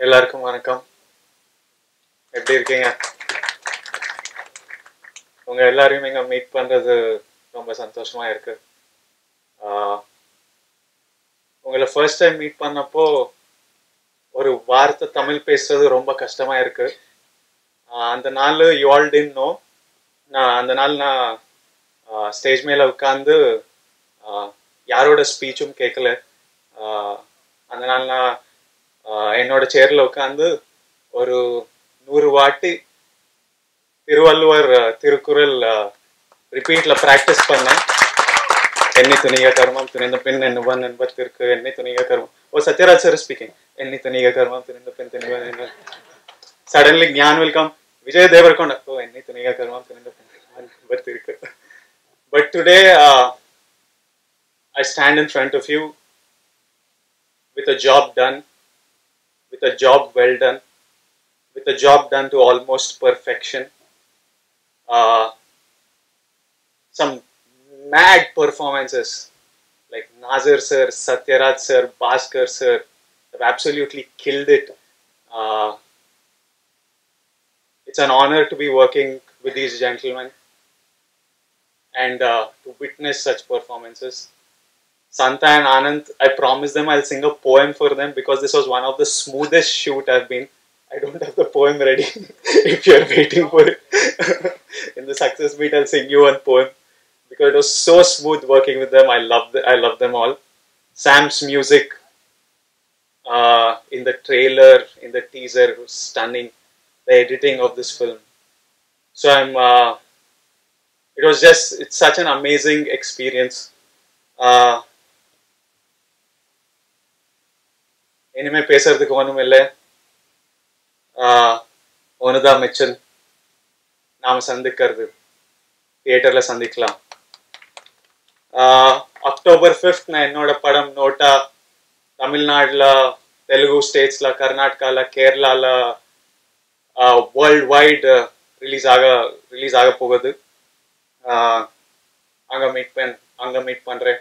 எல்லாருக்கும் வணக்கம். எப்படி இருக்கீங்க? உங்க எல்லாரையும் இங்க மீட் பண்றது ரொம்ப சந்தோஷமா இருக்கு. உங்களை ஃபர்ஸ்ட் டைம் மீட் பண்ணப்போ ஒரு வார்த்தை தமிழ் பேசுறது ரொம்ப கஷ்டமா இருக்கு. அந்த நாள் யூ ஆல் டின் நோ நான் அந்த நாள் நான் ஸ்டேஜ் மேல உட்காந்து யாரோட ஸ்பீச்சும் கேட்கல அந்த நாள் நான் என்னோட சேர்ல உட்காந்து ஒரு நூறு வாட்டி திருவள்ளுவர் திருக்குறள் ரிப்பீட்ல பிராக்டிஸ் பண்ணேன். எண்ணி துணிக கர்மம் துணிந்த பெண் என்னுவன் என்பதற்கு எண்ணி துணிக கர்மம். ஓ சத்யராஜ் சார் ஸ்பீக்கிங் எண்ணி துணிக கர்மம் துணிந்த பெண் துணிவன் என்ன சடன்லி ஞான் வெல்கம் விஜய் தேவர்கொண்ட ஓ எண்ணி துணிக கர்மம் துணிந்த பெண் என்பதற்கு. But today I stand in front of you with a job done with a job well done, with a job done to almost perfection. Uh, some mad performances like Nassar sir, Satyaraj sir, Bhaskar sir have absolutely killed it. Uh, it's an honor to be working with these gentlemen and uh, to witness such performances. Santa and Anand, I promised them I'll sing a poem for them because this was one of the smoothest shoot I've been. I don't have the poem ready. if you're waiting for it, in the success meet, I'll sing you one poem because it was so smooth working with them. I love the, I love them all. Sam's music uh, in the trailer, in the teaser, was stunning. The editing of this film. So I'm. Uh, it was just it's such an amazing experience. Uh, இனிமே பேசுறதுக்கு ஒன்றும் இல்லை. ஒனுதா மிச்சல்? நாம் சந்திக்கிறது. தியேட்டர்ல சந்திக்கலாம். அக்டோபர் ஃபிஃப்த் நான் என்னோட படம் நோட்டா தமிழ்நாடுல தெலுங்கு ஸ்டேட்ஸ்ல கர்நாடகால கேரளால வேர்ல்ட் வைட் ரிலீஸ் ஆக ரிலீஸ் ஆக போகுது. அங்கே மீட் பண் அங்கே மீட் பண்றேன்.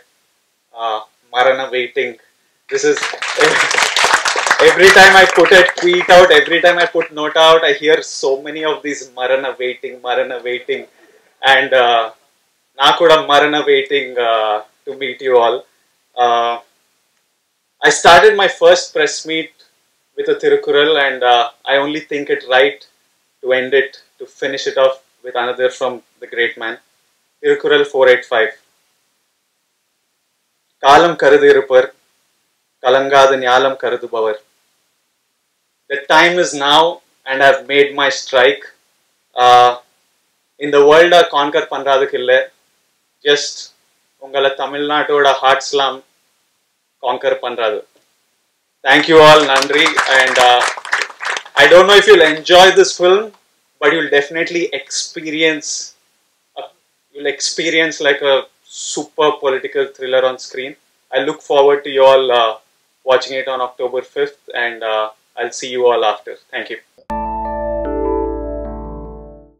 ஆஹ் மரண waiting this is every time I put a tweet out, every time I put note out, I hear so many of these Marana waiting, Marana waiting, and uh, Nakuda Marana waiting uh, to meet you all. Uh, I started my first press meet with a Tirukural, and uh, I only think it right to end it, to finish it off with another from the great man, Tirukural 485. காலம் கருது இருப்பர் கலங்காத ஞாலம் கருதுபவர் the time is now and I've made my strike uh, இந்த வேர்ல்டை conquer பண்ணுறதுக்கு இல்லை just உங்களை தமிழ்நாட்டோட ஹார்ட்ஸ்லாம் கான்கர் பண்ணுறது தேங்க்யூ ஆல் நன்றி and I don't know if you'll enjoy this film but you'll definitely experience you'll experience like a super political thriller on screen. I look forward to you all uh, watching it on October 5th, and uh, I'll see you all after. Thank you.